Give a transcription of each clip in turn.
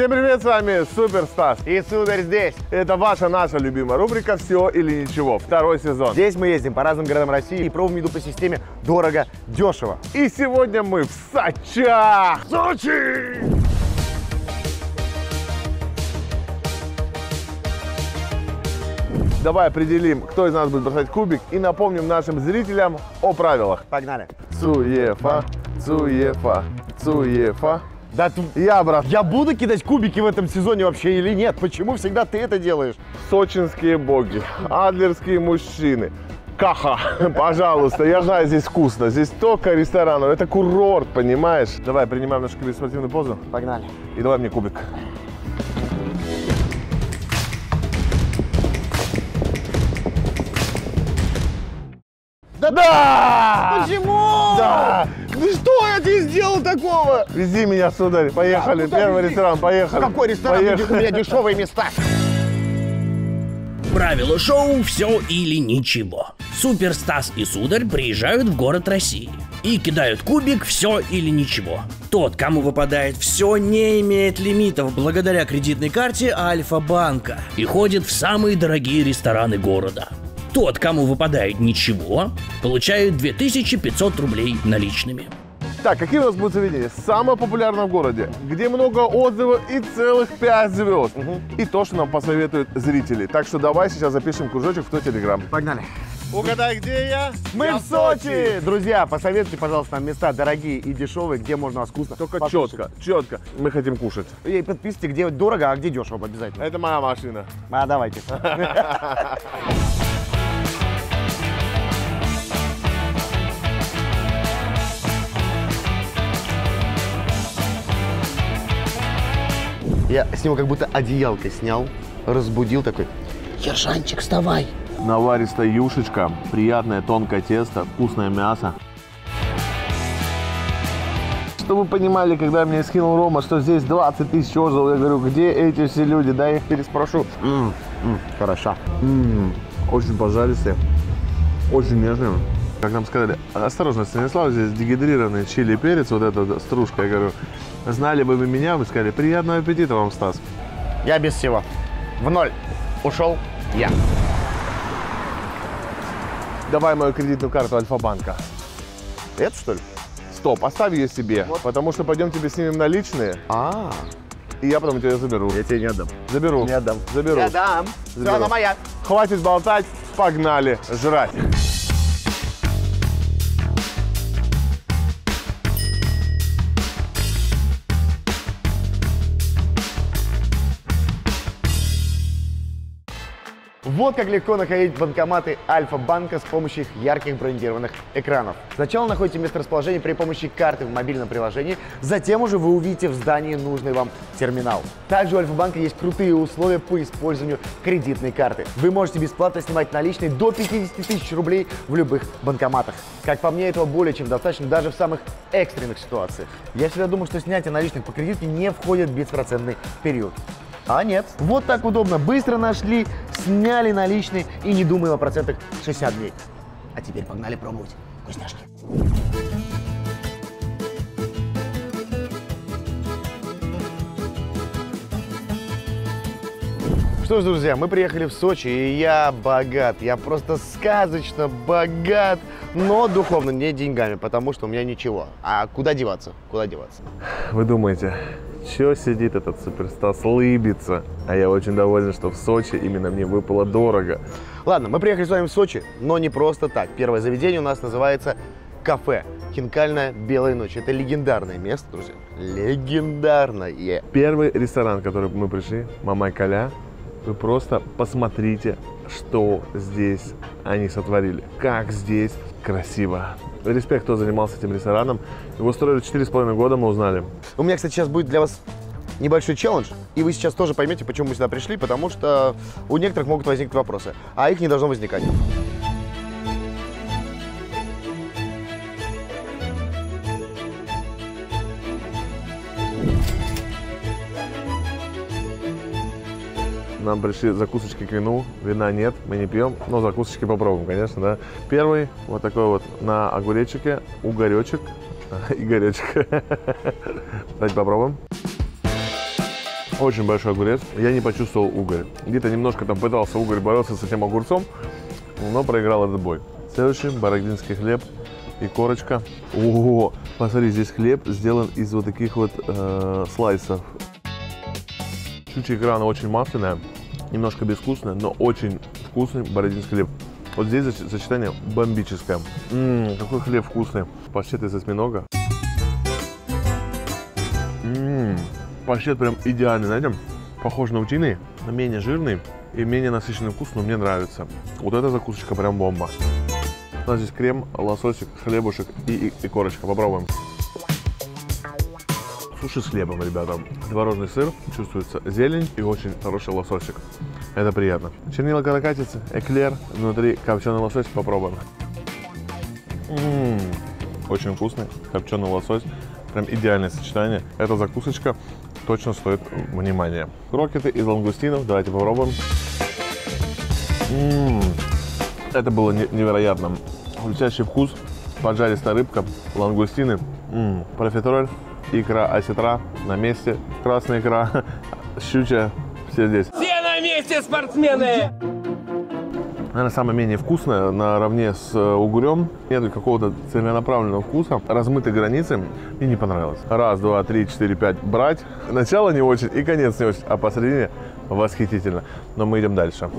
Всем привет, с вами Супер Стас. И Сударь здесь. Это ваша, наша любимая рубрика «Все или ничего». Второй сезон. Здесь мы ездим по разным городам России и пробуем еду по системе дорого, дешево. И сегодня мы в Сочах. Сочи! Давай определим, кто из нас будет бросать кубик и напомним нашим зрителям о правилах. Погнали. Цуефа, цуефа, цуефа. Да. Я, брат, Я буду кидать кубики в этом сезоне вообще или нет? Почему всегда ты это делаешь? сочинские боги, адлерские мужчины. Каха, пожалуйста, я знаю, здесь вкусно, здесь столько ресторанов, это курорт, понимаешь? Давай, принимаем нашу спортивную позу Погнали. и давай мне кубик. Да! Почему? Да! Ну что я тебе сделал такого? Вези меня, сударь, поехали, куда первый вези? ресторан, поехали. Какой ресторан? Поехали. У меня дешевые места. Правило шоу «Все или ничего». Супер Стас и Сударь приезжают в город России и кидают кубик «Все или ничего». Тот, кому выпадает «Все», не имеет лимитов благодаря кредитной карте Альфа-банка и ходит в самые дорогие рестораны города. Тот, кому выпадает «Ничего», получает 2500 рублей наличными. Так, какие у нас будут заведения? Самое популярное в городе, где много отзывов и целых 5 звезд. И то, что нам посоветуют зрители. Так что давай сейчас запишем кружочек в твой телеграм. Погнали. Угадай, где я? Мы Я в Сочи! Друзья, посоветуйте, пожалуйста, нам места дорогие и дешевые, где можно вкусно Только покушать. четко, четко. Мы хотим кушать. И подписывайте, где дорого, а где дешево обязательно. Это моя машина. А, давайте. Я с него как будто одеялкой снял, разбудил такой. Ержанчик, вставай. Наваристая юшечка, приятное тонкое тесто, вкусное мясо. Чтобы вы понимали, когда мне скинул Рома, что здесь 20 тысяч отзывов, я говорю, где эти все люди? Да я их переспрошу. М, м, хороша. М, Очень пожалистые, очень нежные. Как нам сказали, осторожно, Станислав, здесь дегидрированный чили и перец, вот эта стружка. Я говорю, знали бы вы меня, вы сказали, приятного аппетита вам, Стас. Я без всего. В ноль. Ушел я. Давай мою кредитную карту Альфа-банка. Это что ли? Стоп, оставь ее себе, потому что пойдем тебе снимем наличные, А, и я потом тебя заберу. я тебе не отдам. Заберу. Не отдам. Заберу. Я дам. Все, Заберу. она моя. Хватит болтать, погнали жрать. Вот как легко находить банкоматы Альфа-банка с помощью их ярких брендированных экранов. Сначала находите месторасположение при помощи карты в мобильном приложении, затем уже вы увидите в здании нужный вам терминал. Также у Альфа-банка есть крутые условия по использованию кредитной карты. Вы можете бесплатно снимать наличные до 50 тысяч рублей в любых банкоматах. Как по мне, этого более чем достаточно даже в самых экстренных ситуациях. Я всегда думал, что снятие наличных по кредитке не входит в беспроцентный период. А нет. Вот так удобно. Быстро нашли, сняли наличные и не думаем о процентах 60 дней. А теперь погнали пробовать вкусняшки. Что ж, друзья, мы приехали в Сочи, и я богат. Я просто сказочно богат, но духовно, не деньгами, потому что у меня ничего. А куда деваться? Куда деваться? Вы думаете, что сидит этот суперстас, лыбится? А я очень доволен, что в Сочи именно мне выпало дорого. Ладно, мы приехали с вами в Сочи, но не просто так. Первое заведение у нас называется кафе «Хинкальная Белая ночь». Это легендарное место, друзья. Легендарное. Первый ресторан, в который мы пришли, Мамай Каля, вы просто посмотрите, что здесь они сотворили. Как здесь красиво. Респект, кто занимался этим рестораном. Его строили 4,5 года, мы узнали. У меня, кстати, сейчас будет для вас небольшой челлендж, и вы сейчас тоже поймете, почему мы сюда пришли, потому что у некоторых могут возникнуть вопросы, а их не должно возникать. Нам пришли закусочки к вину, вина нет, мы не пьем, но закусочки попробуем, конечно, да. Первый вот такой вот на огуречике, угоречек, Игоречек. Давайте попробуем. Очень большой огурец. Я не почувствовал угорь. Где-то немножко там пытался угорь бороться с этим огурцом, но проиграл этот бой. Следующий бородинский хлеб и корочка. О, посмотри, здесь хлеб сделан из вот таких вот э, слайсов. Щучья икра, она очень масляная, немножко безвкусная, но очень вкусный бородинский хлеб. Вот здесь сочетание бомбическое. Ммм, какой хлеб вкусный. Паштет из осьминога. Ммм, паштет прям идеальный, знаете, похож на утиный, но менее жирный и менее насыщенный вкус, но мне нравится. Вот эта закусочка прям бомба. У нас здесь крем, лососик, хлебушек и, и, и корочка. Попробуем. Суши с хлебом, ребята. Творожный сыр, чувствуется зелень и очень хороший лососик. Это приятно. Чернила каракатицы, эклер, внутри копченый лосось. Попробуем. М, Очень вкусный копченый лосось. Прям идеальное сочетание. Эта закусочка точно стоит внимания. Крокеты из лангустинов. Давайте попробуем. М, Это было не- невероятно. Хрустящий вкус, поджаристая рыбка, лангустины, м, профитроль, икра осетра на месте, красная икра, щучья, все здесь. Все на месте, спортсмены! Наверное, самое менее вкусное наравне с э, угрем. Нет какого-то целенаправленного вкуса. Размытой границы мне не понравилось. Раз, два, три, четыре, пять. Брать. Начало не очень и конец не очень. А посередине восхитительно. Но мы идем дальше.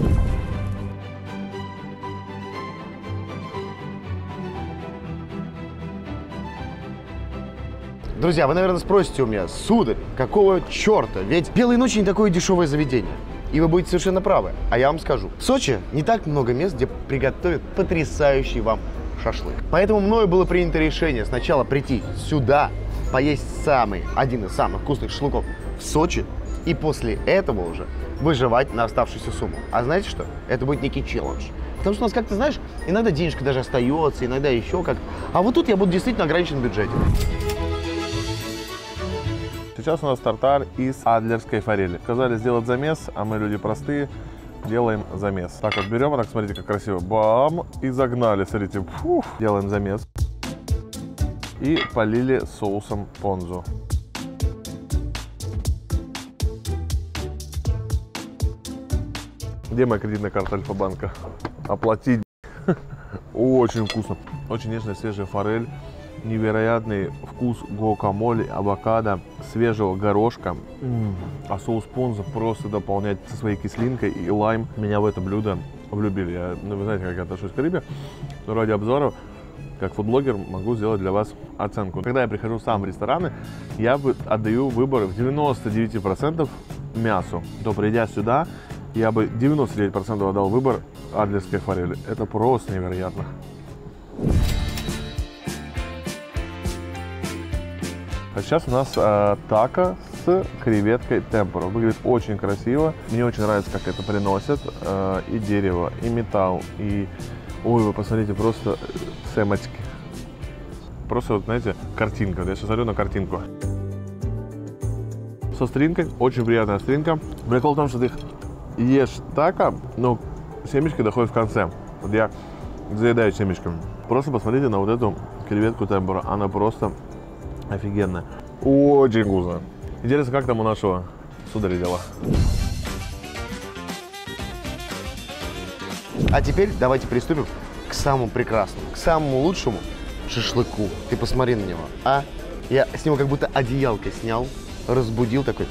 Друзья, вы, наверное, спросите у меня, сударь, какого черта? Ведь «Белые ночи» не такое дешевое заведение. И вы будете совершенно правы. А я вам скажу. В Сочи не так много мест, где приготовят потрясающий вам шашлык. Поэтому мною было принято решение сначала прийти сюда, поесть самый, один из самых вкусных шашлыков в Сочи, и после этого уже выживать на оставшуюся сумму. А знаете что? Это будет некий челлендж. Потому что у нас, как ты знаешь, иногда денежка даже остается, иногда еще как. А вот тут я буду действительно ограничен в бюджете. Сейчас у нас тартар из адлерской форели. Сказали сделать замес, а мы люди простые, делаем замес. Так вот берем, вот так смотрите, как красиво. Бам! И загнали, смотрите. Фух. Делаем замес. И полили соусом понзу. Где моя кредитная карта Альфа-банка? Оплатить. Очень вкусно. Очень нежная свежая форель. Невероятный вкус гуакамоле, авокадо, свежего горошка. М, А соус понза просто дополняет со своей кислинкой и лайм. Меня в это блюдо влюбили. Я, ну, вы знаете, как я отношусь к рыбе. Но ради обзоров, как фудблогер, могу сделать для вас оценку. Когда я прихожу сам в рестораны, я бы отдаю выбор в 99% мясу. То придя сюда, я бы 99% отдал выбор адлерской форели. Это просто невероятно. А сейчас у нас э, тако с креветкой темпура. Выглядит очень красиво. Мне очень нравится, как это приносят. Э, и дерево, и металл, и... Ой, вы посмотрите, просто сэмочки. Просто, вот, знаете, картинка. Я сейчас смотрю на картинку. Со стринкой, очень приятная стринка. Прикол в том, что ты их ешь тако, но семечки доходят в конце. Вот я заедаю семечками. Просто посмотрите на вот эту креветку темпура. Она просто офигенная. Очень вкусно. Интересно, как там у нашего сударя дела? А теперь давайте приступим к самому прекрасному, к самому лучшему шашлыку. Ты посмотри на него, а? Я с него как будто одеялкой снял, разбудил такой.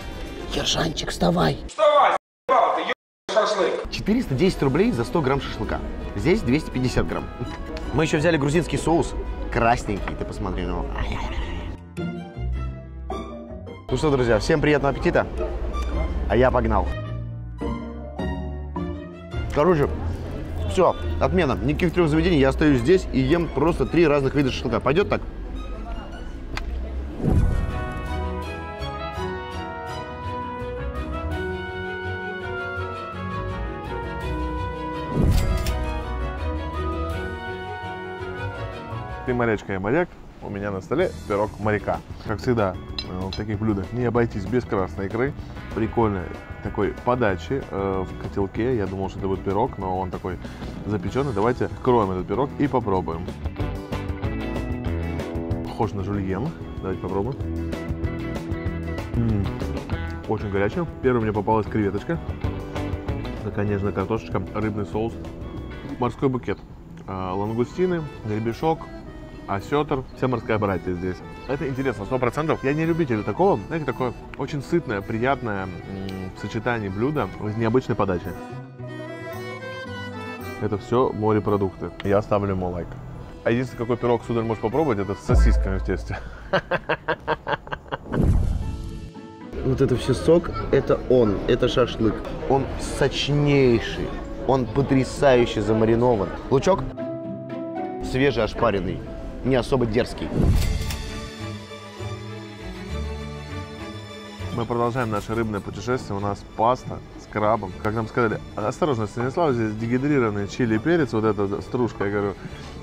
Ержанчик, вставай. Вставай, ебал, ты ебаный шашлык. 410 рублей за 100 грамм шашлыка. Здесь 250 грамм. Мы еще взяли грузинский соус, красненький, ты посмотри на него. Ну что, друзья, всем приятного аппетита. А я погнал. Короче, все, отмена. Никаких трех заведений. Я остаюсь здесь и ем просто три разных вида шашлыка. Пойдет так? Ты морячка, я моряк. У меня на столе пирог моряка. Как всегда, э, в таких блюдах не обойтись без красной икры. Прикольной такой подачи э, в котелке. Я думал, что это будет пирог, но он такой запеченный. Давайте откроем этот пирог и попробуем. Похож на жульен. Давайте попробуем. М, очень горячим. Первым мне попалась креветочка. Такая нежная картошечка, рыбный соус, морской букет, а, лангустины, гребешок, осетр, вся морская братья здесь. Это интересно, сто процентов. Я не любитель такого, знаете, такое очень сытное, приятное сочетании блюда с необычной подачей. Это все морепродукты. Я ставлю ему лайк. А единственный, какой пирог, сударь, можешь попробовать, это с сосисками в тесте. Вот это все сок, это он, это шашлык. Он сочнейший, он потрясающе замаринован. Лучок свежий, ошпаренный, не особо дерзкий. Мы продолжаем наше рыбное путешествие. У нас паста с крабом. Как нам сказали, осторожно, Станислав, здесь дегидрированный чили перец, вот эта стружка. Я говорю,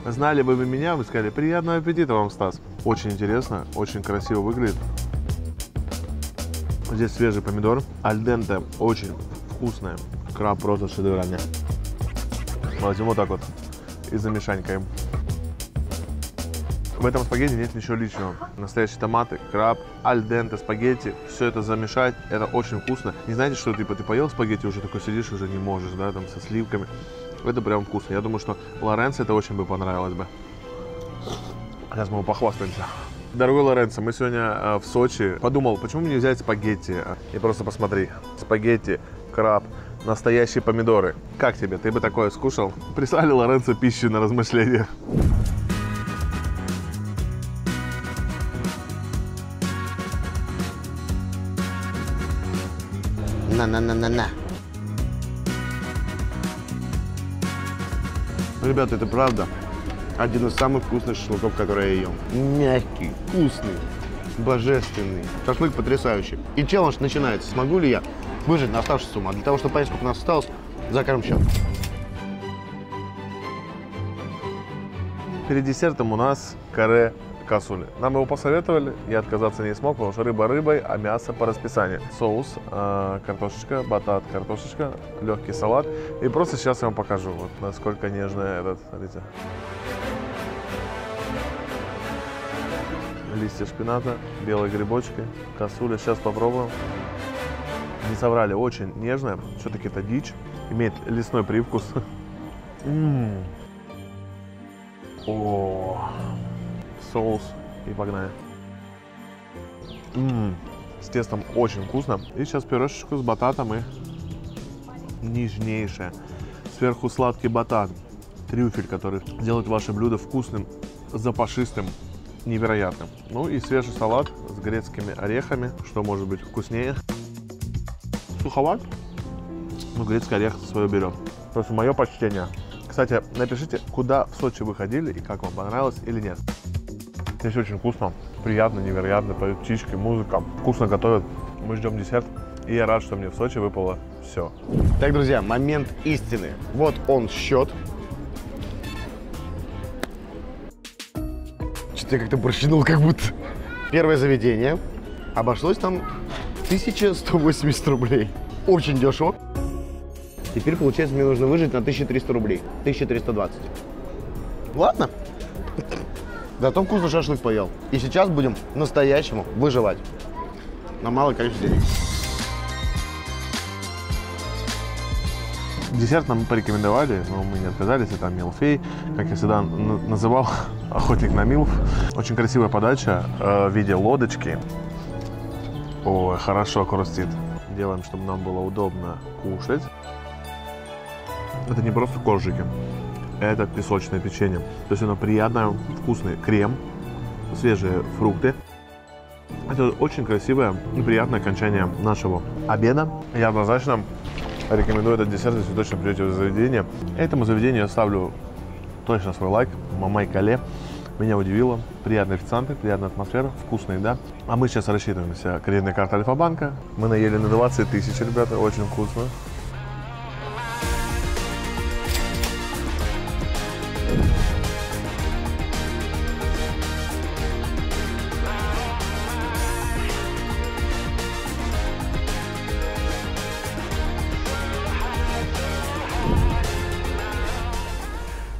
знали бы вы меня, вы сказали, приятного аппетита вам, Стас. Очень интересно, очень красиво выглядит. Здесь свежий помидор. Альденте очень вкусная. Краб просто шедевральный. Возьмем вот так вот и замешанькаем. В этом спагетти нет ничего личного. Настоящие томаты, краб, альденте, спагетти. Все это замешать, это очень вкусно. Не знаете, что типа ты поел спагетти, уже такой сидишь, уже не можешь, да, там со сливками. Это прям вкусно. Я думаю, что Лоренцо это очень бы понравилось бы. Сейчас мы его похвастаемся. Дорогой Лоренцо, мы сегодня э, в Сочи. Подумал, почему мне не взять спагетти? И просто посмотри. Спагетти, краб, настоящие помидоры. Как тебе? Ты бы такое скушал? Прислали Лоренцо пищу на размышление. На-на-на-на-на. Ребята, это правда один из самых вкусных шашлыков, которые я ел. Мягкий, вкусный, божественный. Шашлык потрясающий. И челлендж начинается. Смогу ли я выжить на оставшуюся сумму? А для того, чтобы понять, сколько у нас осталось, закажем счет. Перед десертом у нас каре косули. Нам его посоветовали, я отказаться не смог, потому что рыба рыбой, а мясо по расписанию. Соус, э, картошечка, батат, картошечка, легкий салат. И просто сейчас я вам покажу, вот насколько нежный этот, смотрите. Листья шпината, белые грибочки, косуля. Сейчас попробуем. Не соврали, очень нежная. Все-таки это дичь. Имеет лесной привкус. О, соус и погнали. М, С тестом очень вкусно. И сейчас пюрешечку с бататом и нежнейшее. Сверху сладкий батат, трюфель, который делает ваше блюдо вкусным, запашистым, невероятным. Ну и свежий салат с грецкими орехами, что может быть вкуснее. Суховат, но грецкий орех свое берет. Просто мое почтение. Кстати, напишите, куда в Сочи вы ходили и как вам понравилось или нет. Здесь очень вкусно, приятно, невероятно, поют птички, музыка, вкусно готовят. Мы ждем десерт, и я рад, что мне в Сочи выпало все. Так, друзья, момент истины. Вот он счет. Что-то я как-то прощенул, как будто. Первое заведение обошлось там 1180 рублей. Очень дешево. Теперь, получается, мне нужно выжить на 1300 рублей. 1320. Ладно. Зато вкусно шашлык поел. И сейчас будем настоящему выживать. На малое количество денег. Десерт нам порекомендовали, но мы не отказались. Это милфей, как я всегда называл, охотник на милф. Очень красивая подача э, в виде лодочки. Ой, хорошо хрустит. Делаем, чтобы нам было удобно кушать. Это не просто коржики, это песочное печенье. То есть оно приятное, вкусный крем, свежие фрукты. Это очень красивое и приятное окончание нашего обеда. Я однозначно рекомендую этот десерт, если точно придете в заведение. Этому заведению я ставлю точно свой лайк. Мамай Кале. Меня удивило. Приятные официанты, приятная атмосфера, вкусная еда. А мы сейчас рассчитываемся кредитной картой Альфа-банка. Мы наели на 20 тысяч, ребята, очень вкусно.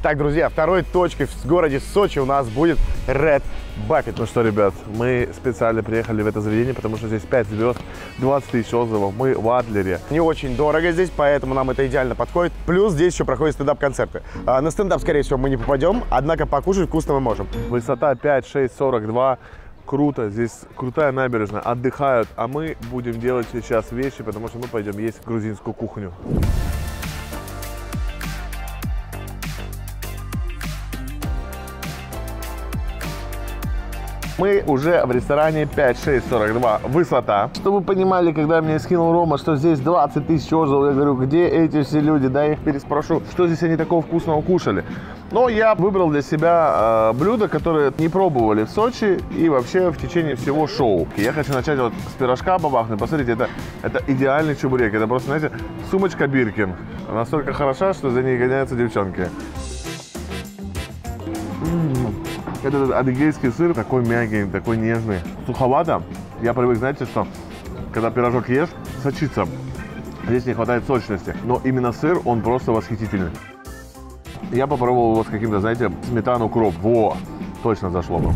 Так, друзья, второй точкой в городе Сочи у нас будет Red Баффет. Ну что, ребят, мы специально приехали в это заведение, потому что здесь 5 звезд, 20 тысяч отзывов. Мы в Адлере. Не очень дорого здесь, поэтому нам это идеально подходит. Плюс здесь еще проходят стендап-концерты. А, на стендап, скорее всего, мы не попадем, однако покушать вкусно мы можем. Высота 5, 6, 42. Круто, здесь крутая набережная, отдыхают, а мы будем делать сейчас вещи, потому что мы пойдем есть грузинскую кухню. Мы уже в ресторане 5642 высота. Чтобы вы понимали, когда мне скинул Рома, что здесь 20 тысяч отзывов, я говорю, где эти все люди? Да, я их переспрошу, что здесь они такого вкусного кушали. Но я выбрал для себя э, блюда, которые не пробовали в Сочи и вообще в течение всего шоу. Я хочу начать вот с пирожка бабахнуть. Посмотрите, это, это идеальный чебурек. Это просто, знаете, сумочка Биркин. Настолько хороша, что за ней гоняются девчонки. Этот адыгейский сыр такой мягкий, такой нежный. Суховато. Я привык, знаете, что когда пирожок ешь, сочится. Здесь не хватает сочности. Но именно сыр, он просто восхитительный. Я попробовал его с каким-то, знаете, сметану укроп. Во! Точно зашло бы.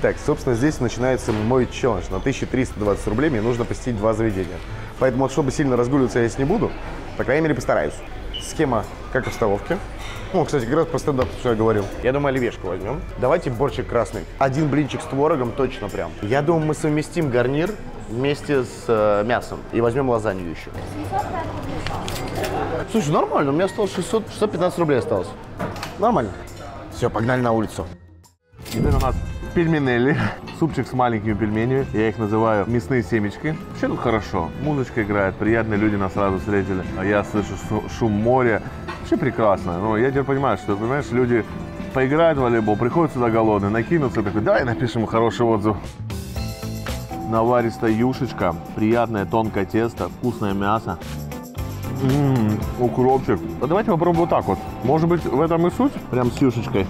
Так, собственно, здесь начинается мой челлендж. На 1320 рублей мне нужно посетить два заведения. Поэтому, вот, чтобы сильно разгуливаться я здесь не буду, по крайней мере, постараюсь. Схема, как и в столовке. Ну, кстати, как раз про стендап, что я говорил. Я думаю, оливьешку возьмем. Давайте борщик красный. Один блинчик с творогом точно прям. Я думаю, мы совместим гарнир вместе с э, мясом. И возьмем лазанью еще. Слушай, нормально, у меня осталось 600, 615 рублей осталось. Нормально. Все, погнали на улицу. Теперь у нас пельменели, супчик с маленькими пельменями. Я их называю мясные семечки. Вообще тут хорошо. Музычка играет, приятные люди нас сразу встретили. А я слышу шу- шум моря. Вообще прекрасно. Но я теперь понимаю, что, понимаешь, люди поиграют в волейбол, приходят сюда голодные, накинутся, такой, давай напишем хороший отзыв. Наваристая юшечка, приятное тонкое тесто, вкусное мясо. М, укропчик. А давайте попробуем вот так вот. Может быть, в этом и суть? Прям с юшечкой.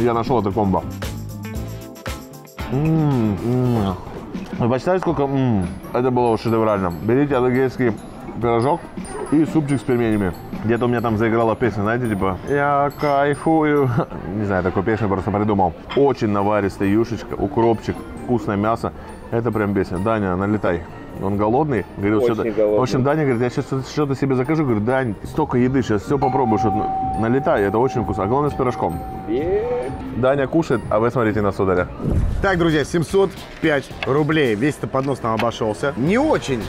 Я нашел это комбо. М, м. Вы посчитайте, сколько... м, Это было шедеврально. Берите адыгейский пирожок и супчик с пельменями. Где-то у меня там заиграла песня, знаете, типа «Я кайфую». Не знаю, такую песню просто придумал. Очень наваристая юшечка, укропчик, вкусное мясо. Это прям песня. Даня, налетай. Он голодный. Говорил, Очень что-то... голодный. В общем, Даня говорит, я сейчас что-то себе закажу. Говорю, Дань, столько еды, сейчас все попробуешь. Вот, ну, налетай, это очень вкусно. А главное с пирожком. Даня кушает, а вы смотрите на сударя. Так, друзья, 705 рублей. Весь этот поднос нам обошелся. Не очень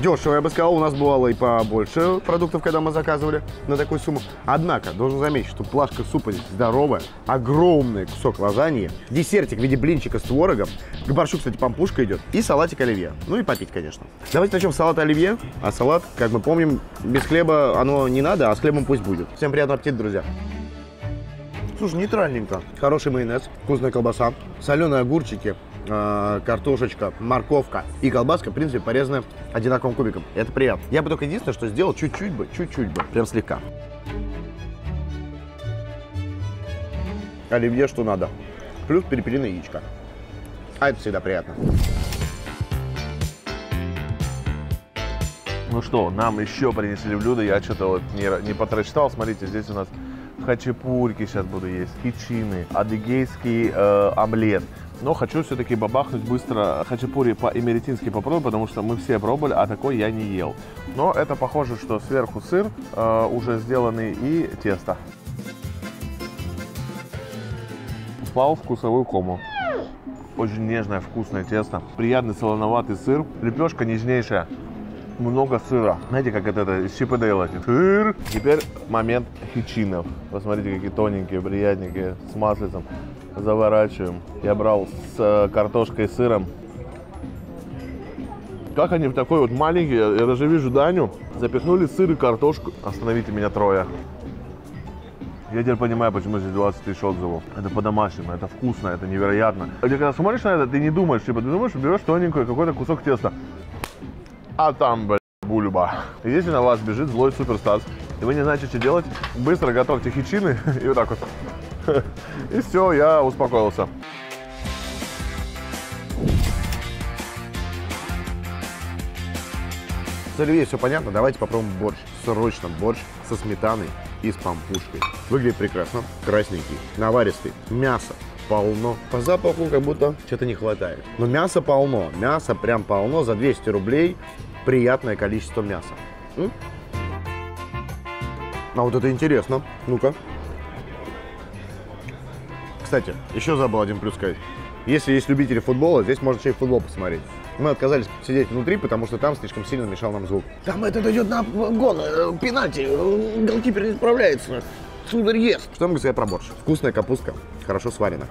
дешево, я бы сказал. У нас бывало и побольше продуктов, когда мы заказывали на такую сумму. Однако, должен заметить, что плашка супа здесь здоровая. Огромный кусок лазаньи. Десертик в виде блинчика с творогом. К борщу, кстати, пампушка идет. И салатик оливье. Ну и попить, конечно. Давайте начнем с салата оливье. А салат, как мы помним, без хлеба оно не надо, а с хлебом пусть будет. Всем приятного аппетита, друзья. Слушай, нейтральненько. Хороший майонез, вкусная колбаса, соленые огурчики, э, картошечка, морковка и колбаска, в принципе, порезаны одинаковым кубиком. Это приятно. Я бы только единственное, что сделал, чуть-чуть бы, чуть-чуть бы, прям слегка. Оливье, что надо. Плюс перепелиное яичко. А это всегда приятно. Ну что, нам еще принесли блюдо. Я что-то вот не, не потрачитал. Смотрите, здесь у нас хачапурьки сейчас буду есть, хичины, адыгейский э, омлет. Но хочу все-таки бабахнуть быстро хачапури по-эмеретински попробую, потому что мы все пробовали, а такой я не ел. Но это похоже, что сверху сыр э, уже сделанный и тесто. Впал в вкусовую кому. Очень нежное, вкусное тесто. Приятный солоноватый сыр. Лепешка нежнейшая. Много сыра. Знаете, как это, это и Дейла. Сыр. Теперь момент хичинов. Посмотрите, какие тоненькие, приятненькие, с маслицем. Заворачиваем. Я брал с э, картошкой и сыром. Как они в такой вот маленький, я даже вижу Даню, запихнули сыр и картошку. Остановите меня трое. Я теперь понимаю, почему здесь 20 тысяч отзывов. Это по-домашнему, это вкусно, это невероятно. А ты когда смотришь на это, ты не думаешь, типа, ты думаешь, берешь тоненькую какой-то кусок теста. А там, блядь, бульба. Если на вас бежит злой суперстас, и вы не знаете, что делать, быстро готовьте хичины и вот так вот. И все, я успокоился. С оливье все понятно, давайте попробуем борщ. Срочно борщ со сметаной и с пампушкой. Выглядит прекрасно, красненький, наваристый, мясо полно. По запаху как будто что-то не хватает. Но мясо полно, мясо прям полно, за 200 рублей приятное количество мяса. М? А вот это интересно. Ну-ка. Кстати, еще забыл один плюс сказать. Если есть любители футбола, здесь можно еще и футбол посмотреть. Мы отказались сидеть внутри, потому что там слишком сильно мешал нам звук. Там этот идет на гол, э, пенальти, голкипер не справляется. Сударь ест. Что могу сказать про борщ? Вкусная капустка, хорошо сварена.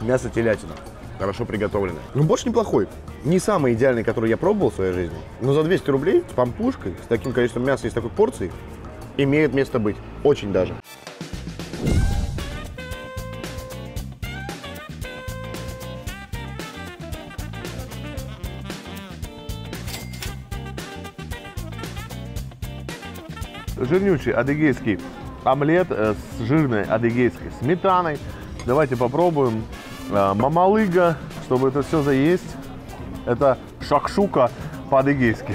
Мясо телятина, хорошо приготовленное. Ну, борщ неплохой. Не самый идеальный, который я пробовал в своей жизни. Но за 200 рублей с пампушкой, с таким количеством мяса и с такой порцией, имеет место быть. Очень даже. Жирнючий адыгейский омлет э, с жирной адыгейской сметаной. Давайте попробуем. Э, Мамалыга, чтобы это все заесть. Это шакшука по-адыгейски.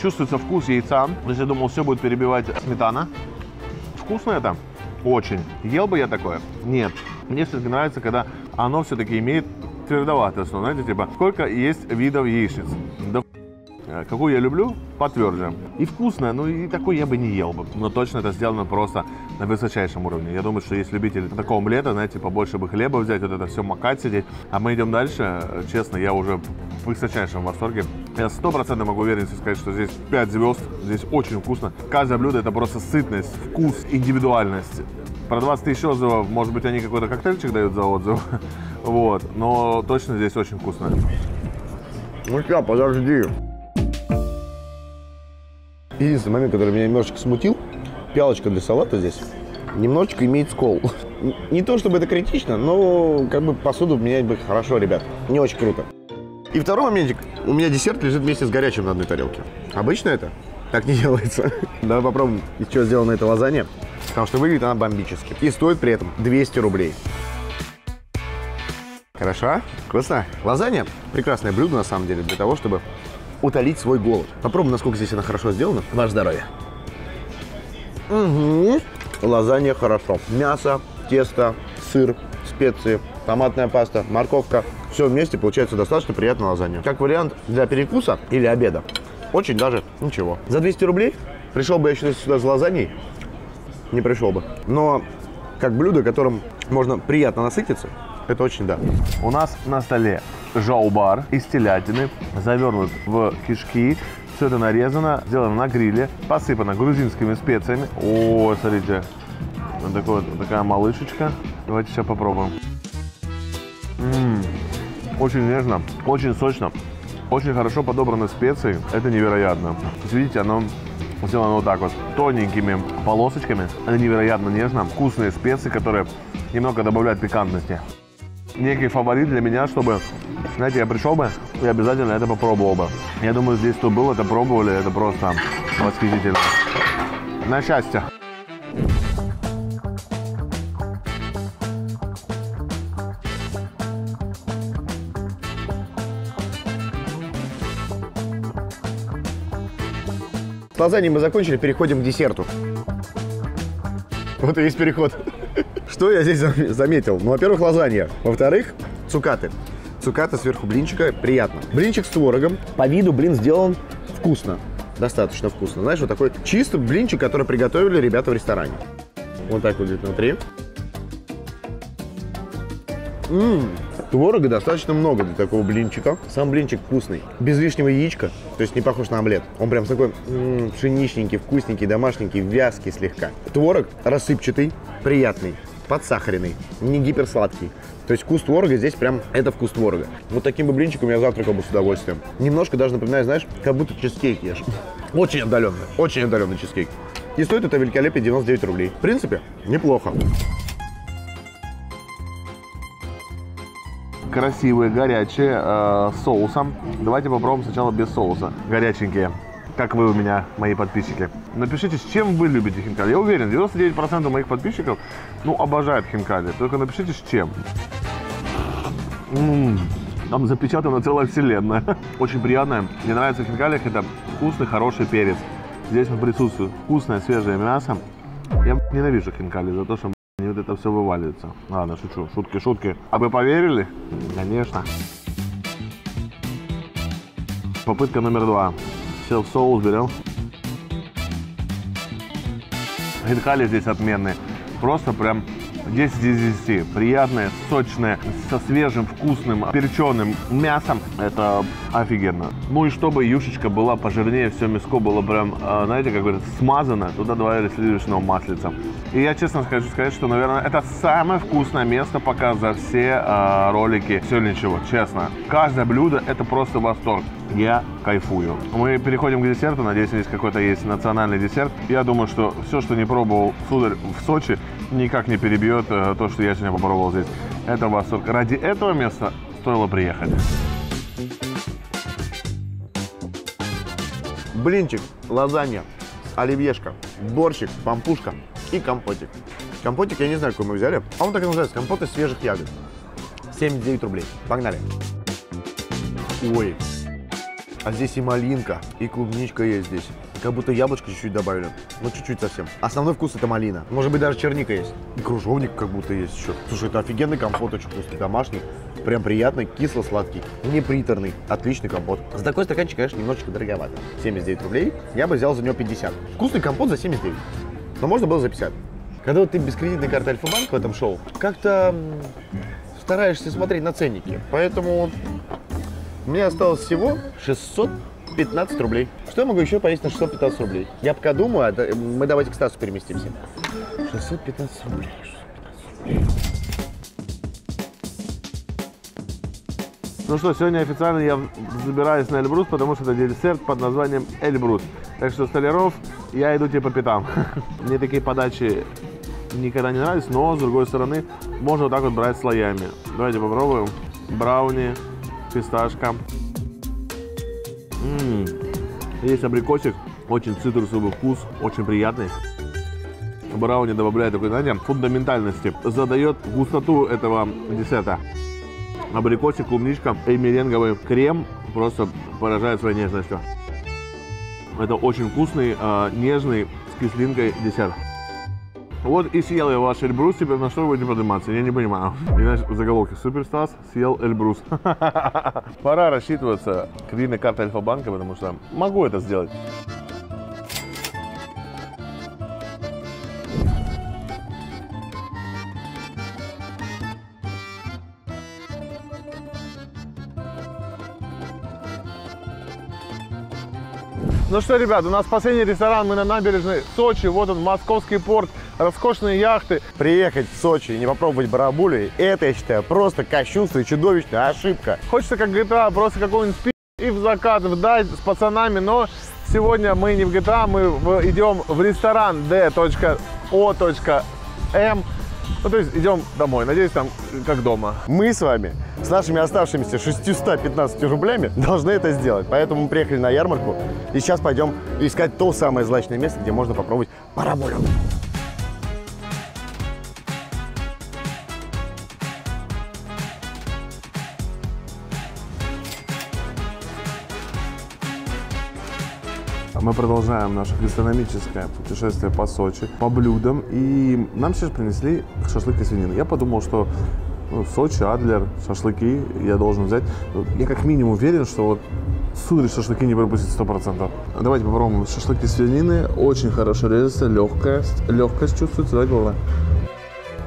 Чувствуется вкус яйца. То я думал, все будет перебивать сметана. Вкусно это? Очень. Ел бы я такое? Нет. Мне все-таки нравится, когда оно все-таки имеет твердоватое основу. Знаете, типа, сколько есть видов яичниц? Да Какую я люблю, потверже. И вкусная, ну и такой я бы не ел бы. Но точно это сделано просто на высочайшем уровне. Я думаю, что есть любители такого омлета, знаете, побольше бы хлеба взять, вот это все макать, сидеть. А мы идем дальше. Честно, я уже в высочайшем восторге. Я стопроцентно могу уверенностью сказать, что здесь 5 звезд, здесь очень вкусно. Каждое блюдо это просто сытность, вкус, индивидуальность. Про 20 тысяч отзывов, может быть, они какой-то коктейльчик дают за отзыв. Вот, но точно здесь очень вкусно. Ну что, подожди. Единственный момент, который меня немножечко смутил, пялочка для салата здесь немножечко имеет скол. Не то чтобы это критично, но как бы посуду менять бы хорошо, ребят. Не очень круто. И второй моментик. У меня десерт лежит вместе с горячим на одной тарелке. Обычно это так не делается. Давай попробуем, из чего сделана эта лазанья. Потому что выглядит она бомбически. И стоит при этом 200 рублей. Хорошо? Вкусно? Лазанья – прекрасное блюдо, на самом деле, для того, чтобы утолить свой голод. Попробуем, насколько здесь она хорошо сделана. Ваше здоровье. Угу. Лазанья хорошо. Мясо, тесто, сыр, специи, томатная паста, морковка. Все вместе получается достаточно приятная лазанья. Как вариант для перекуса или обеда. Очень даже ничего. За 200 рублей пришел бы я еще сюда с лазаньей? Не пришел бы. Но как блюдо, которым можно приятно насытиться, это очень да. У нас на столе жаубар из телятины, завернут в кишки. Все это нарезано, сделано на гриле, посыпано грузинскими специями. О, смотрите, вот, такой вот- такая малышечка. Давайте сейчас попробуем. М, Очень нежно, очень сочно, очень хорошо подобраны специи. Это невероятно. Видите, оно сделано вот так вот, тоненькими полосочками. Это невероятно нежно. Вкусные специи, которые немного добавляют пикантности некий фаворит для меня, чтобы, знаете, я пришел бы и обязательно это попробовал бы. Я думаю, здесь кто был, это пробовали, это просто восхитительно. На счастье. С лазаньей мы закончили, переходим к десерту. Вот и весь переход. Что я здесь зам- заметил? Ну, во-первых, лазанья. Во-вторых, цукаты. Цукаты сверху блинчика, приятно. Блинчик с творогом. По виду блин сделан вкусно. Достаточно вкусно. Знаешь, вот такой чистый блинчик, который приготовили ребята в ресторане. Вот так вот внутри. М, Творога достаточно много для такого блинчика. Сам блинчик вкусный. Без лишнего яичка, то есть не похож на омлет. Он прям такой м, пшеничненький, вкусненький, домашненький, вязкий слегка. Творог рассыпчатый, приятный, подсахаренный, не гиперсладкий. То есть вкус творога здесь прям, это вкус творога. Вот таким бы блинчиком я завтракал бы с удовольствием. Немножко даже напоминает, знаешь, как будто чизкейк ешь. Очень отдаленно, очень отдаленный чизкейк. И стоит это великолепие 99 рублей. В принципе, неплохо. Красивые, горячие, э, с соусом. Давайте попробуем сначала без соуса. Горяченькие. Как вы у меня, мои подписчики. Напишите, с чем вы любите хинкали. Я уверен, 99% моих подписчиков, ну, обожают хинкали. Только напишите, с чем. М, Там запечатана целая вселенная. Очень приятная. Мне нравится в хинкалиях это вкусный, хороший перец. Здесь он присутствует. Вкусное, свежее мясо. Я ненавижу хинкали за то, что не вот это все вываливается. Ладно, шучу. Шутки, шутки. А вы поверили? Конечно. Попытка номер два. Все в соус берем. Хинкали здесь отменные. Просто прям 10 из 10. Приятные, сочные, со свежим, вкусным, перченым мясом. Это офигенно. Ну и чтобы юшечка была пожирнее, все мяско было прям, а, знаете, как говорят, смазано. Туда добавили сливочного маслица. И я честно хочу сказать, что, наверное, это самое вкусное место пока за все а, ролики. Все ничего, честно. Каждое блюдо это просто восторг. Я кайфую. Мы переходим к десерту. Надеюсь, здесь какой-то есть национальный десерт. Я думаю, что все, что не пробовал сударь в Сочи, никак не перебьет э, то, что я сегодня попробовал здесь. Это восторг. Ради этого места стоило приехать. Блинчик, лазанья, оливьешка, борщик, пампушка и компотик. Компотик, я не знаю, какой мы взяли. А он так и называется, компот из свежих ягод. 79 рублей. Погнали. Ой. А здесь и малинка, и клубничка есть здесь. Как будто яблочко чуть-чуть добавили. Ну, чуть-чуть совсем. Основной вкус это малина. Может быть, даже черника есть. И кружовник как будто есть еще. Слушай, это офигенный компот, очень вкусный, домашний. Прям приятный, кисло-сладкий, не приторный. Отличный компот. За такой стаканчик, конечно, немножечко дороговато. 79 рублей. Я бы взял за него 50. Вкусный компот за 79. Но можно было за 50. Когда вот ты без кредитной карты Альфа-банк в этом шоу, как-то стараешься смотреть на ценники. Поэтому мне осталось всего 615 рублей. Что я могу еще поесть на 615 рублей? Я пока думаю, а мы давайте к Стасу переместимся. 615 рублей. 615 рублей. Ну что, сегодня официально я забираюсь на Эльбрус, потому что это десерт под названием Эльбрус. Так что, столяров, я иду тебе по пятам. Мне такие подачи никогда не нравились, но, с другой стороны, можно вот так вот брать слоями. Давайте попробуем. Брауни, фисташка. М, Есть абрикосик, очень цитрусовый вкус, очень приятный. Брауни добавляет такой, знаете, фундаментальности, задает густоту этого десерта. Абрикосик, клубничка и меренговый крем просто поражает своей нежностью. Это очень вкусный, а, нежный, с кислинкой десерт. Вот и съел я ваш Эльбрус, теперь на что вы будете подниматься? Я не понимаю. И знаешь, в заголовке Суперстас съел Эльбрус. Пора рассчитываться кредитной картой Альфа-банка, потому что могу это сделать. Ну что, ребят, у нас последний ресторан, мы на набережной Сочи, вот он, московский порт, роскошные яхты. Приехать в Сочи и не попробовать барабули, это, я считаю, просто кощунство и чудовищная ошибка. Хочется как GTA, просто какой-нибудь спи и в закат, вдать с пацанами, но сегодня мы не в GTA, мы в- идем в ресторан d.o.m. Ну, то есть идем домой, надеюсь, там как дома. Мы с вами с нашими оставшимися 615 рублями должны это сделать. Поэтому мы приехали на ярмарку и сейчас пойдем искать то самое злачное место, где можно попробовать параболю. Мы продолжаем наше гастрономическое путешествие по Сочи, по блюдам. И нам сейчас принесли шашлык из свинины. Я подумал, что ну, Сочи, Адлер, шашлыки я должен взять. Я как минимум уверен, что вот сударь шашлыки не пропустит 100%. Давайте попробуем шашлык из свинины. Очень хорошо режется, легкость, легкость чувствуется, да, главное?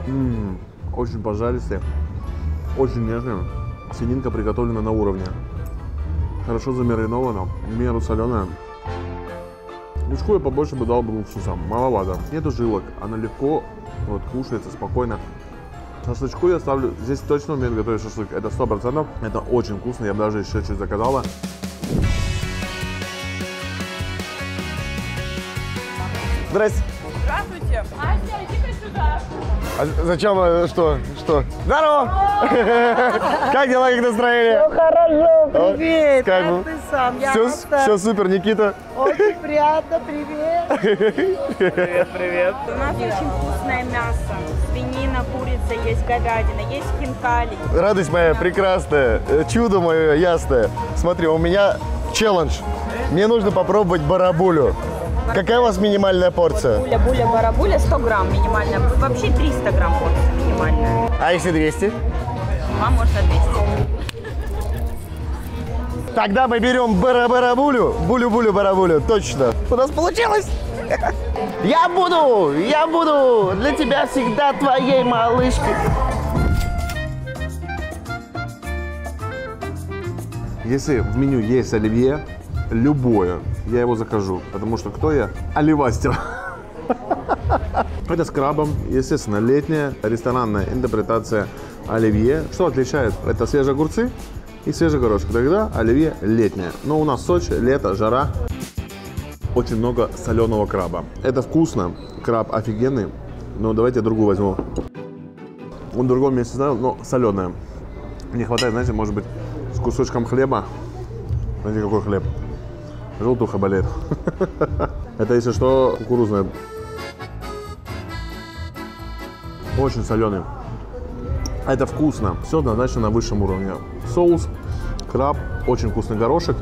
М, Очень пожаристый, очень нежный. Свининка приготовлена на уровне. Хорошо замаринована, меру соленая. Лучку я побольше бы дал бы уксуса, маловато. Нету жилок, она легко вот, кушается спокойно. Шашлычку я ставлю, здесь точно умеют готовить шашлык, это сто процентов. Это очень вкусно, я бы даже еще чуть заказала. Здрасте. Здравствуйте. Ася, иди-ка сюда. А зачем, э, что, что? Здорово! Как дела, как настроение? Хорошо, О, привет! Кайфом. Как ты сам? Я Все, Asta. все супер, Никита. Очень приятно, привет! У нас очень вкусное мясо. Свинина, курица, есть говядина, есть хинкали. Радость моя прекрасная, э, чудо мое ясное. Смотри, у меня челлендж. Мне нужно попробовать барабулю. Какая у вас минимальная порция? Буля, буля, барабуля 100 грамм минимальная. Вообще 300 грамм порция минимальная. А если 200? Вам можно 200. Тогда мы берем бара-барабулю, булю-булю-барабулю, точно. У нас получилось! Я буду, я буду для тебя всегда твоей малышкой. Если в меню есть оливье, любое, я его закажу. Потому что кто я? Оливастер. Это с крабом, естественно, летняя ресторанная интерпретация оливье. Что отличает? Это свежие огурцы и свежий горошек. Тогда оливье летнее. Но у нас Сочи, лето, жара. Очень много соленого краба. Это вкусно. Краб офигенный. Но давайте я другую возьму. В другом месте знаю, но соленая. Не хватает, знаете, может быть, с кусочком хлеба. Знаете, какой хлеб? Желтуха болеет. Это, если что, кукурузная. Очень соленый. Это вкусно. Все однозначно на высшем уровне. Соус, краб, очень вкусный горошек.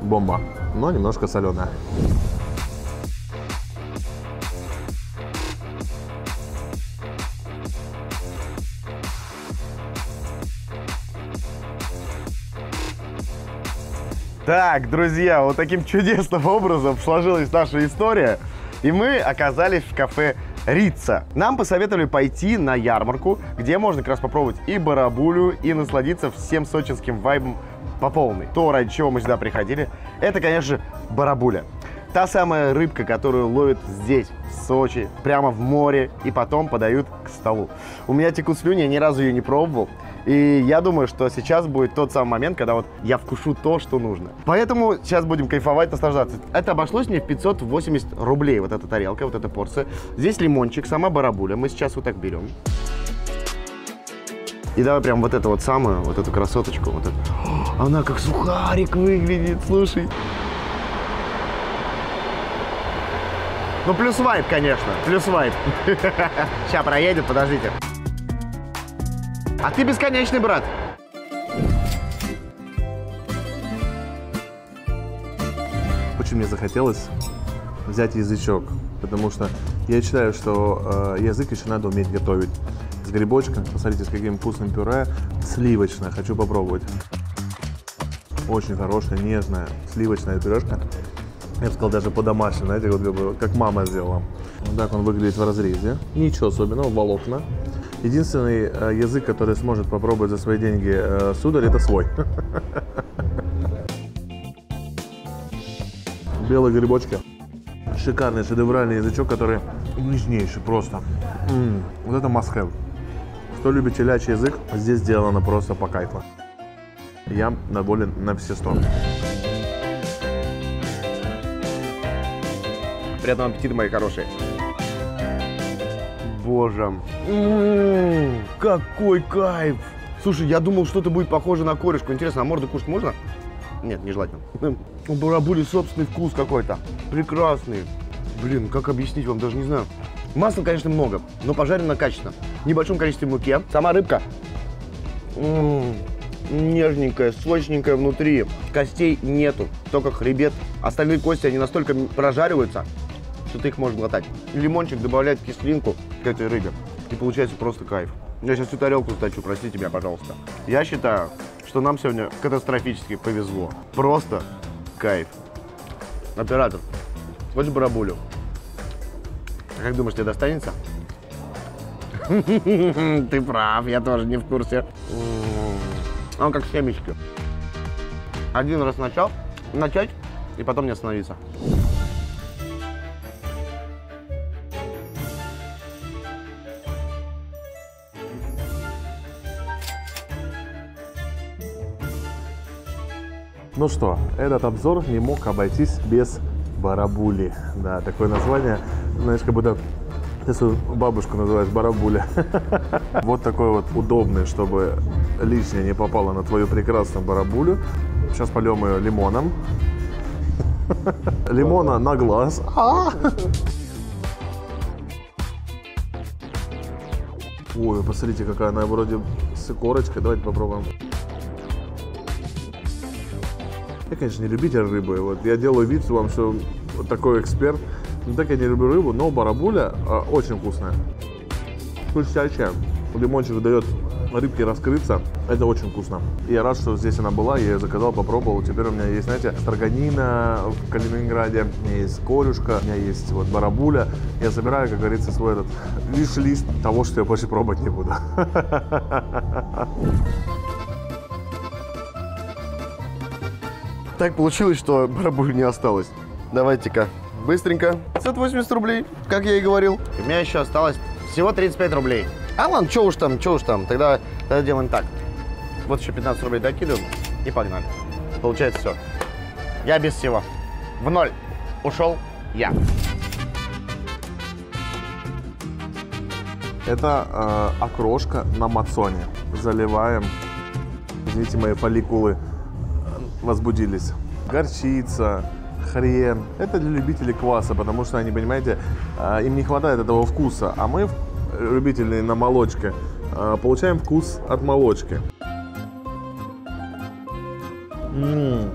Бомба. Но немножко соленая. Так, друзья, вот таким чудесным образом сложилась наша история. И мы оказались в кафе Рица. Нам посоветовали пойти на ярмарку, где можно как раз попробовать и барабулю, и насладиться всем сочинским вайбом по полной. То, ради чего мы сюда приходили, это, конечно, барабуля. Та самая рыбка, которую ловят здесь, в Сочи, прямо в море, и потом подают к столу. У меня текут слюни, я ни разу ее не пробовал. И я думаю, что сейчас будет тот самый момент, когда вот я вкушу то, что нужно. Поэтому сейчас будем кайфовать, наслаждаться. Это обошлось мне в 580 рублей, вот эта тарелка, вот эта порция. Здесь лимончик, сама барабуля. Мы сейчас вот так берем. И давай прям вот эту вот самую, вот эту красоточку. Вот эту. Она как сухарик выглядит, слушай. Ну, плюс вайп, конечно, плюс вайп. Сейчас проедет, подождите. А ты бесконечный, брат. Очень мне захотелось взять язычок, потому что я считаю, что э, язык еще надо уметь готовить. С грибочком, посмотрите, с каким вкусным пюре, сливочное, хочу попробовать. Очень хорошая, нежная, сливочная пюрешка. Я бы сказал, даже по-домашнему, знаете, вот как, мама сделала. Вот так он выглядит в разрезе. Ничего особенного, волокна. Единственный э, язык, который сможет попробовать за свои деньги э, сударь, это свой. Белые грибочки. Шикарный шедевральный язычок, который нежнейший просто. М, Вот это must. Кто любит телячий язык, здесь сделано просто по кайфу. Я доволен на все сто. Приятного аппетита, мои хорошие. Боже. М, Какой кайф. Слушай, я думал, что это будет похоже на корешку. Интересно, а морду кушать можно? Нет, нежелательно. У барабули собственный вкус какой-то. Прекрасный. Блин, как объяснить вам, даже не знаю. Масла, конечно, много, но пожарено качественно. В небольшом количестве муки. Сама рыбка. М, Нежненькая, сочненькая внутри. Костей нету, только хребет. Остальные кости, они настолько прожариваются, что ты их можешь глотать. Лимончик добавляет кислинку к этой рыбе. И получается просто кайф. Я сейчас всю тарелку стачу, простите меня, пожалуйста. Я считаю, что нам сегодня катастрофически повезло. Просто кайф. Оператор, хочешь барабулю? А как думаешь, тебе достанется? Ты прав, я тоже не в курсе. Он как семечки. Один раз начал, начать и потом не остановиться. Ну что, этот обзор не мог обойтись без барабули. Да, такое название, знаешь, как будто Ты свою бабушку называешь барабуля. Вот такой вот удобный, чтобы лишнее не попало на твою прекрасную барабулю. Сейчас польем ее лимоном. Лимона на глаз. А! Ой, посмотрите, какая она вроде с корочкой. Давайте попробуем. Я, конечно, не любитель рыбы. Вот я делаю вид, вам, что вот такой эксперт. Но так я не люблю рыбу, но барабуля а, очень вкусная. Хрустящая. Лимончик дает рыбке раскрыться. Это очень вкусно. Я рад, что здесь она была. Я ее заказал, попробовал. Теперь у меня есть, знаете, строганина в Калининграде. У меня есть корюшка. У меня есть вот барабуля. Я собираю, как говорится, свой этот виш-лист того, что я больше пробовать не буду. Так получилось, что барабуль не осталось. Давайте-ка быстренько. 580 рублей, как я и говорил. У меня еще осталось всего 35 рублей. А ладно, что уж там, что уж там. Тогда, тогда делаем так. Вот еще 15 рублей докидываем и погнали. Получается все. Я без всего. В ноль. Ушел я. Это э, окрошка на мацоне. Заливаем. Извините, мои фолликулы возбудились. Горчица, хрен. Это для любителей кваса, потому что они, понимаете, э, им не хватает этого вкуса. А мы, любители на молочке, э, получаем вкус от молочки. М-м,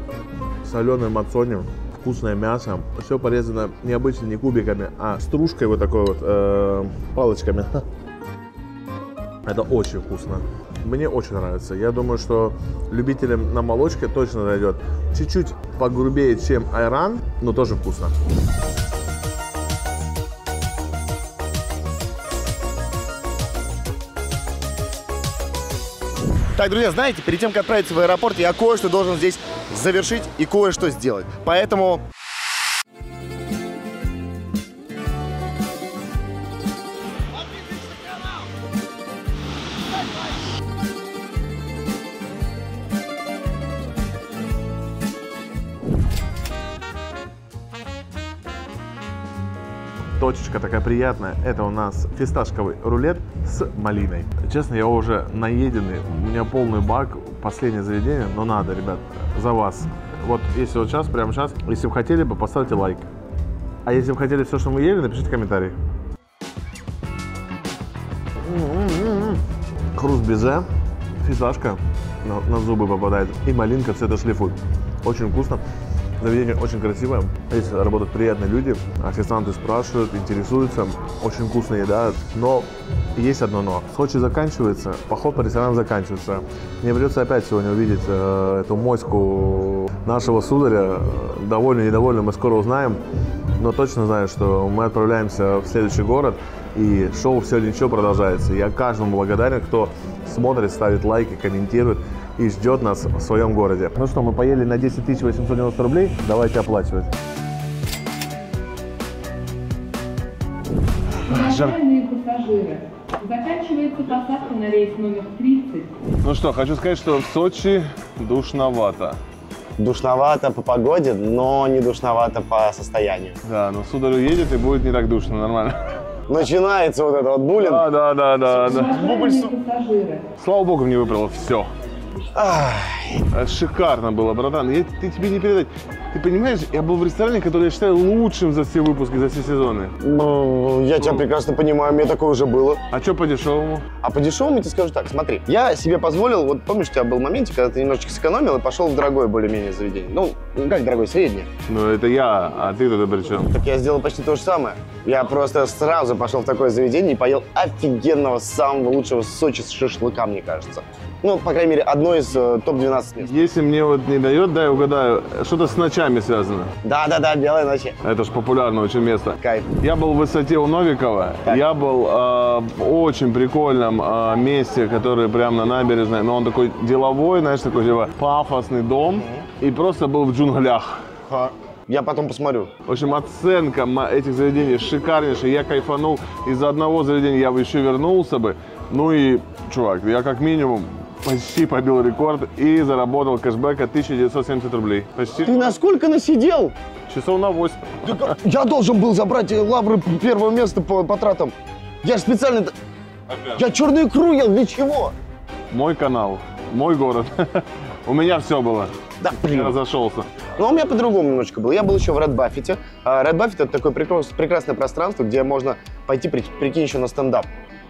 соленый мацони, вкусное мясо. Все порезано необычно не кубиками, а стружкой вот такой вот, э, палочками. Это очень вкусно. Мне очень нравится. Я думаю, что любителям на молочке точно зайдет. Чуть-чуть погрубее, чем айран, но тоже вкусно. Так, друзья, знаете, перед тем, как отправиться в аэропорт, я кое-что должен здесь завершить и кое-что сделать. Поэтому Точечка такая приятная. Это у нас фисташковый рулет с малиной. Честно, я уже наеденный. У меня полный бак. Последнее заведение. Но надо, ребят, за вас. Вот если вот сейчас, прямо сейчас, если вы хотели бы, поставьте лайк. А если вы хотели все, что мы ели, напишите комментарий. Хруст безе, фисташка на, на зубы попадает и малинка цвета шлифует. Очень вкусно. Заведение очень красивое. Здесь работают приятные люди. Официанты спрашивают, интересуются. Очень вкусная еда. Но есть одно но. Сочи заканчивается, поход по ресторанам заканчивается. Мне придется опять сегодня увидеть э, эту моську нашего сударя. Довольно, недовольно мы скоро узнаем. Но точно знаю, что мы отправляемся в следующий город. И шоу «Все или ничего» продолжается. Я каждому благодарен, кто смотрит, ставит лайки, комментирует и ждет нас в своем городе. Ну что, мы поели на 10 890 рублей, давайте оплачивать. Уважаемые пассажиры, заканчивается посадка на рейс номер 30. Ну что, хочу сказать, что в Сочи душновато. душновато по погоде, но не душновато по состоянию. Да, но сударь едет и будет не так душно, нормально. Начинается вот это вот буллинг. Да, да, да, да, да. Слава богу, мне выпало все. Шикарно было, братан. Я, ты тебе не передать. Ты понимаешь, я был в ресторане, который я считаю лучшим за все выпуски, за все сезоны. Ну, я тебя прекрасно понимаю, мне такое уже было. А что по дешевому? А по дешевому я тебе скажу так, смотри, я себе позволил, вот помнишь, у тебя был момент, когда ты немножечко сэкономил и пошел в дорогое более-менее заведение. Ну, как дорогое, среднее. Ну, это я, а ты туда при чем? Так я сделал почти то же самое. Я просто сразу пошел в такое заведение и поел офигенного, самого лучшего Сочи с шашлыка, мне кажется. Ну, по крайней мере, одно из э, топ-12 мест. Если мне вот не дает, дай угадаю, что-то с ночами связано. Да-да-да, делай иначе. Это ж популярное очень место. Кайф. Я был в высоте у Новикова. Так. Я был э, в очень прикольном э, месте, который прямо на набережной. Но он такой деловой, знаешь, такой типа пафосный дом. И просто был в джунглях. Ха. Я потом посмотрю. В общем, оценка этих заведений шикарнейшая. Я кайфанул. Из-за одного заведения я бы еще вернулся бы. Ну и, чувак, я как минимум почти побил рекорд и заработал кэшбэка 1970 рублей. Почти. Ты насколько насидел? Часов на 8. Я должен был забрать э, лавры первое место по, по тратам. Я ж специально... Я черную икру ел, для чего? Мой канал, мой город. У меня все было. Да, Я блин. разошелся. Но у меня по-другому немножко было. Я был еще в Buffet. А Red Buffet это такое прекрас- прекрасное пространство, где можно пойти, при- прикинь, еще на стендап.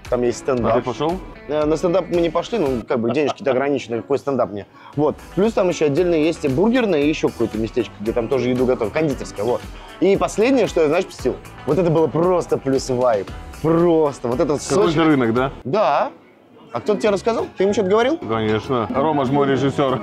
Там есть А стендап. ты пошел? Э, На стендап мы не пошли, ну, как бы денежки-то ограничены, какой стендап мне. Вот. Плюс там еще отдельно есть бургерное и еще какое-то местечко, где там тоже еду готовят, кондитерская, вот. И последнее, что я, знаешь, посетил, вот это было просто плюс вайп. Просто. Вот этот Сочи. рынок, да? Да. А кто-то тебе рассказал? Ты ему что-то говорил? Конечно. Рома ж мой режиссер.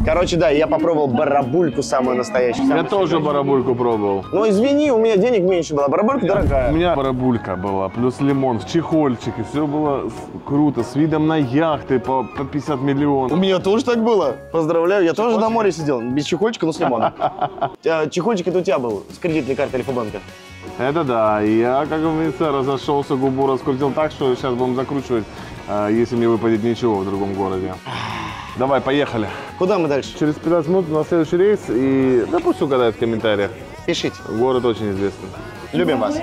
Короче, да, я попробовал барабульку самую настоящую. Я тоже барабульку пробовал. Ну, извини, у меня денег меньше было. Барабулька У дорогая. меня барабулька была, плюс лимон, чехольчик, и все было круто, с видом на яхты по, по 50 У миллионов. меня тоже так было. Поздравляю. Я тоже на море сидел. Без чехольчика, но с лимоном. А, Чехольчик это у тебя был с кредитной карты Альфа-банка. Это да, и я, как говорится, разошелся, губу раскрутил так, что сейчас будем закручивать, а, если мне выпадет ничего в другом городе. Давай, поехали. Куда мы дальше? Через 15 минут на следующий рейс, и да пусть угадают в комментариях. Пишите. Город очень известный. Любим вас.